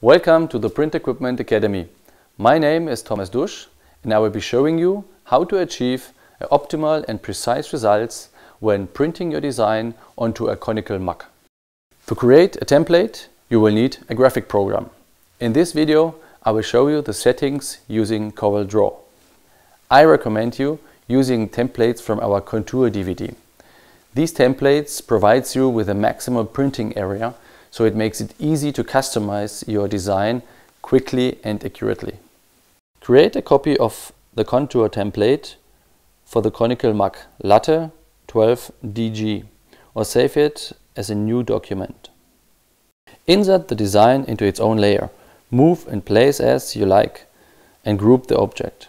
Welcome to the Print Equipment Academy. My name is Thomas Dusch and I will be showing you how to achieve optimal and precise results when printing your design onto a conical mug. To create a template, you will need a graphic program. In this video, I will show you the settings using CorelDRAW. I recommend you using templates from our Contour DVD. These templates provides you with a maximum printing area, so it makes it easy to customize your design quickly and accurately. Create a copy of the contour template for the conical mug Latte 12DG or save it as a new document. Insert the design into its own layer, move and place as you like and group the object.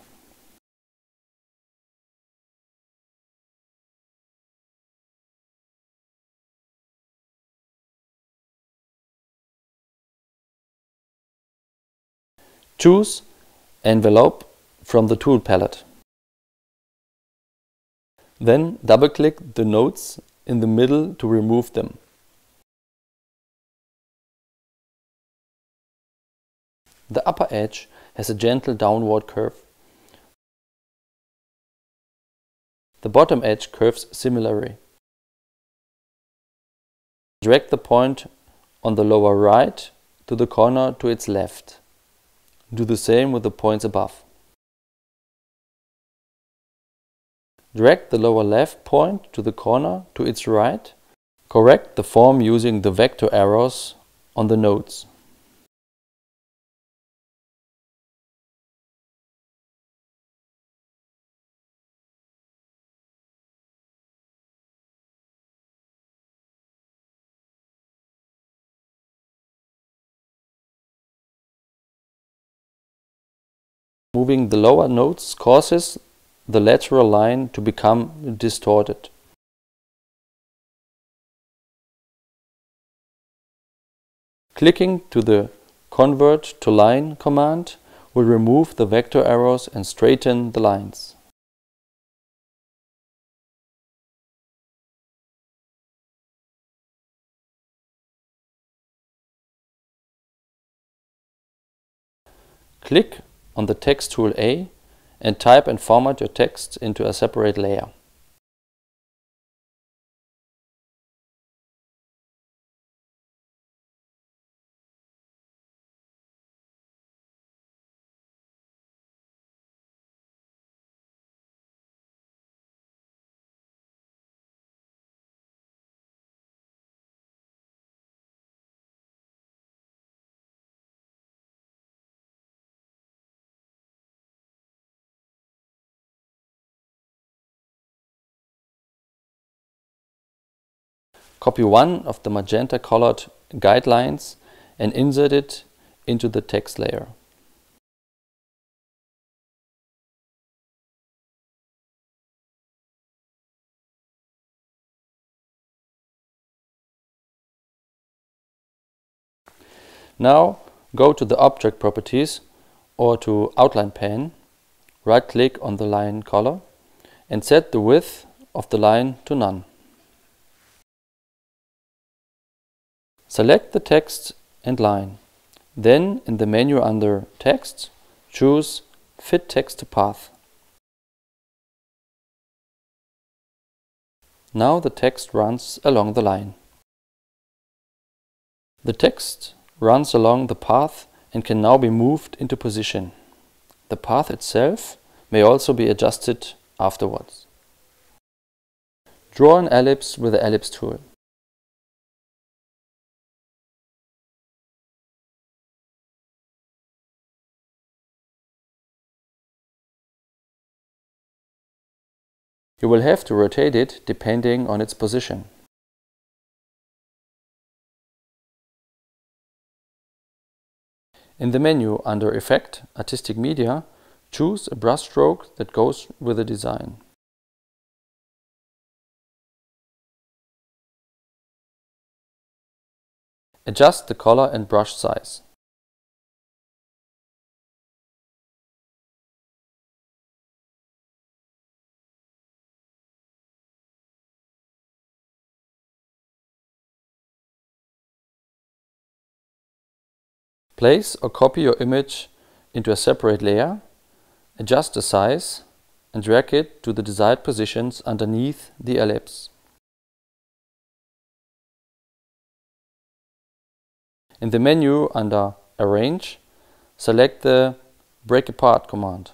Choose Envelope from the tool palette. Then double-click the nodes in the middle to remove them. The upper edge has a gentle downward curve. The bottom edge curves similarly. Drag the point on the lower right to the corner to its left. Do the same with the points above. Drag the lower left point to the corner to its right. Correct the form using the vector arrows on the nodes. Moving the lower nodes causes the lateral line to become distorted. Clicking to the Convert to Line command will remove the vector arrows and straighten the lines. Click on the Text tool A and type and format your text into a separate layer. Copy one of the magenta colored guidelines and insert it into the text layer. Now go to the object properties or to outline pane, right click on the line color and set the width of the line to none. Select the text and line. Then in the menu under Text, choose Fit Text to Path. Now the text runs along the line. The text runs along the path and can now be moved into position. The path itself may also be adjusted afterwards. Draw an ellipse with the ellipse tool. You will have to rotate it depending on its position. In the menu under Effect, Artistic Media, choose a brushstroke that goes with the design. Adjust the color and brush size. Place or copy your image into a separate layer, adjust the size and drag it to the desired positions underneath the ellipse. In the menu under Arrange, select the Break Apart command.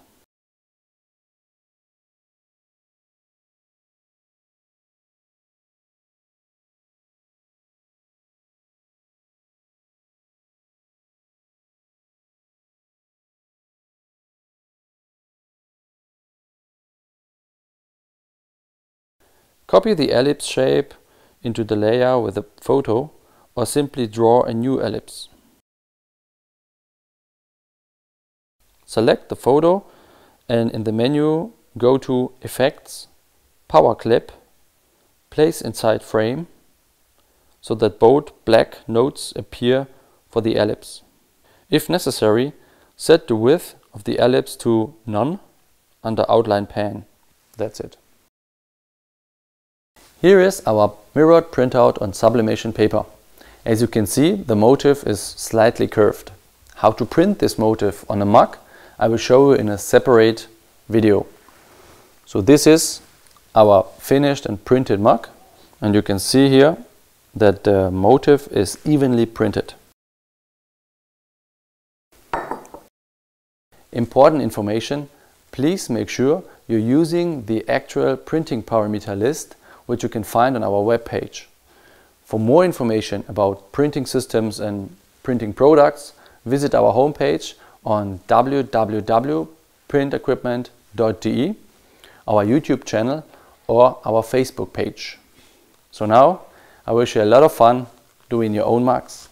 Copy the ellipse shape into the layer with the photo or simply draw a new ellipse. Select the photo and in the menu go to Effects, Power Clip, Place inside frame so that both black nodes appear for the ellipse. If necessary, set the width of the ellipse to None under Outline Pane. That's it. Here is our mirrored printout on sublimation paper. As you can see, the motif is slightly curved. How to print this motif on a mug, I will show you in a separate video. So this is our finished and printed mug. And you can see here that the motif is evenly printed. Important information, please make sure you're using the actual printing parameter list which you can find on our web page. For more information about printing systems and printing products, visit our homepage on www.printequipment.de, our YouTube channel or our Facebook page. So now I wish you a lot of fun doing your own mugs.